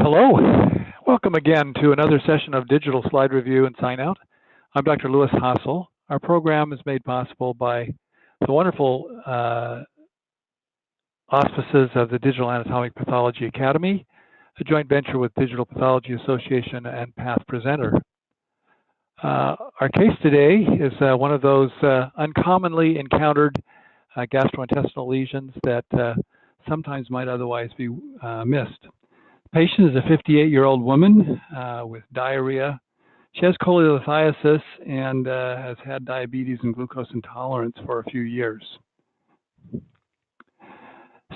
Hello, welcome again to another session of Digital Slide Review and Sign Out. I'm Dr. Lewis Hassell. Our program is made possible by the wonderful uh, auspices of the Digital Anatomic Pathology Academy, a joint venture with Digital Pathology Association and Path Presenter. Uh, our case today is uh, one of those uh, uncommonly encountered uh, gastrointestinal lesions that uh, sometimes might otherwise be missed. Patient is a 58 year old woman uh, with diarrhea. She has cholelithiasis and uh, has had diabetes and glucose intolerance for a few years.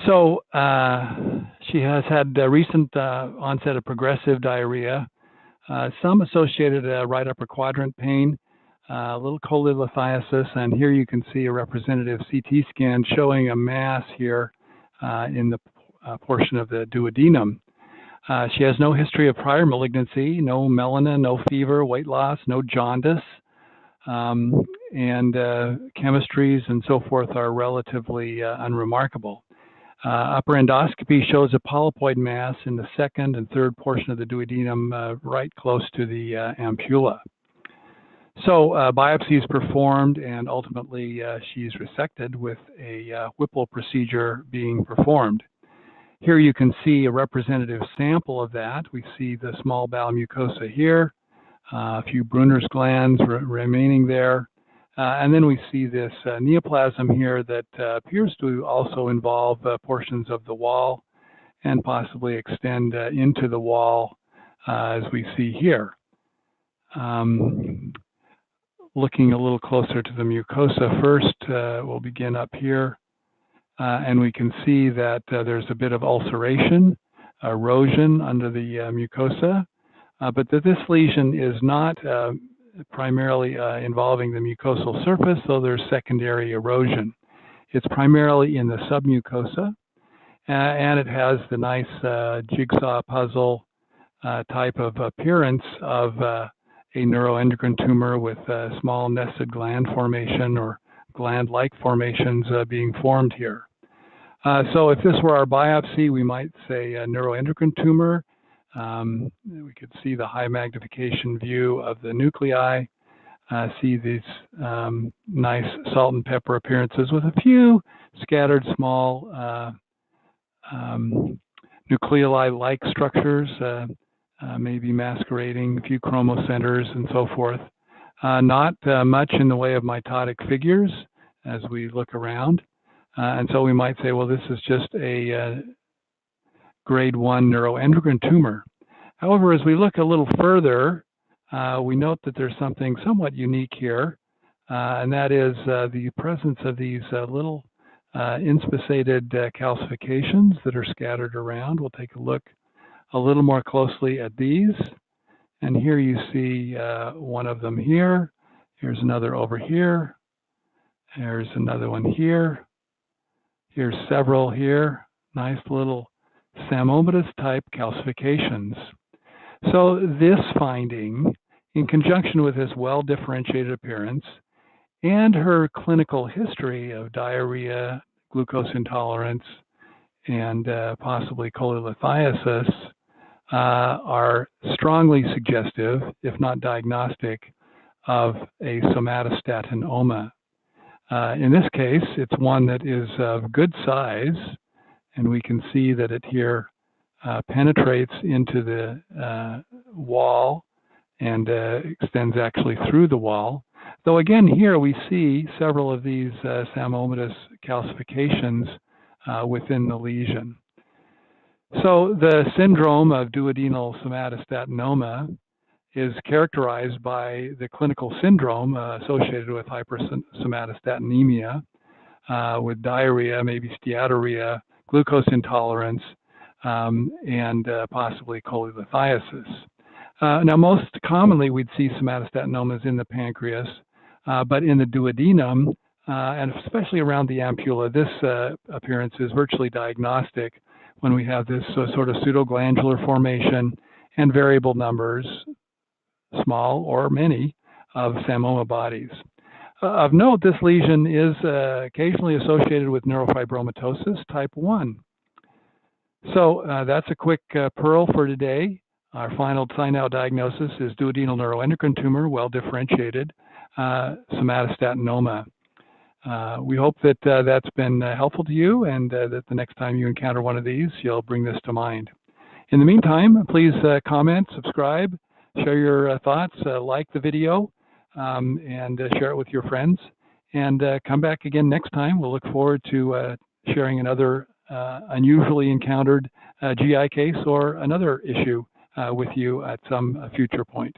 So uh, she has had recent uh, onset of progressive diarrhea, uh, some associated uh, right upper quadrant pain, a little cholelithiasis, and here you can see a representative CT scan showing a mass here in the portion of the duodenum. Uh, she has no history of prior malignancy, no melanoma, no fever, weight loss, no jaundice, um, and uh, chemistries and so forth are relatively uh, unremarkable. Uh, upper endoscopy shows a polypoid mass in the second and third portion of the duodenum, uh, right close to the uh, ampulla. So biopsy is performed, and ultimately she's resected with a Whipple procedure being performed. Here you can see a representative sample of that. We see the small bowel mucosa here, uh, a few Brunner's glands re remaining there. Uh, and then we see this uh, neoplasm here that uh, appears to also involve uh, portions of the wall and possibly extend uh, into the wall as we see here. Um, looking a little closer to the mucosa first, we'll begin up here. Uh, and we can see that uh, there's a bit of ulceration, erosion under the uh, mucosa, uh, but that this lesion is not uh, primarily uh, involving the mucosal surface, though there's secondary erosion. It's primarily in the submucosa, and it has the nice jigsaw puzzle type of appearance of a neuroendocrine tumor with small nested gland formation or gland-like formations uh, being formed here. Uh, so if this were our biopsy, we might say a neuroendocrine tumor. Um, we could see the high magnification view of the nuclei, uh, see these um, nice salt and pepper appearances with a few scattered small uh, um, nucleoli-like structures, uh, uh, maybe masquerading a few chromocenters and so forth. Uh, not uh, much in the way of mitotic figures as we look around. Uh, and so we might say, well, this is just a uh, grade one neuroendocrine tumor. However, as we look a little further, uh, we note that there's something somewhat unique here, and that is the presence of these little inspissated calcifications that are scattered around. We'll take a look a little more closely at these. And here you see uh, one of them here. Here's another over here. There's another one here. Here's several here. Nice little psammomatous type calcifications. So this finding, in conjunction with this well-differentiated appearance and her clinical history of diarrhea, glucose intolerance, and uh, possibly cholelithiasis, uh, are strongly suggestive, if not diagnostic, of a somatostatinoma. Uh, in this case, it's one that is of good size, and we can see that it here uh, penetrates into the uh, wall and uh, extends actually through the wall. Though again, here we see several of these uh, calcifications uh, within the lesion. So the syndrome of duodenal somatostatinoma is characterized by the clinical syndrome uh, associated with hypersomatostatinemia, uh, with diarrhea, maybe steatorrhea, glucose intolerance, um, and uh, possibly cholelithiasis. Uh, now, most commonly, we'd see somatostatinomas in the pancreas, uh, but in the duodenum, uh, and especially around the ampulla, this appearance is virtually diagnostic when we have this uh, sort of pseudoglandular formation and variable numbers, small or many, of psammoma bodies. Uh, of note, this lesion is uh, occasionally associated with neurofibromatosis type 1. So uh, that's a quick uh, pearl for today. Our final sign out diagnosis is duodenal neuroendocrine tumor, well differentiated, uh, somatostatinoma. Uh, we hope that uh, that's been uh, helpful to you and uh, that the next time you encounter one of these, you'll bring this to mind. In the meantime, please uh, comment, subscribe, share your uh, thoughts, like the video, um, and share it with your friends. And come back again next time. We'll look forward to sharing another unusually encountered GI case or another issue with you at some future point.